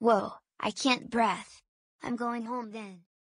Whoa, I can't breath. I'm going home then.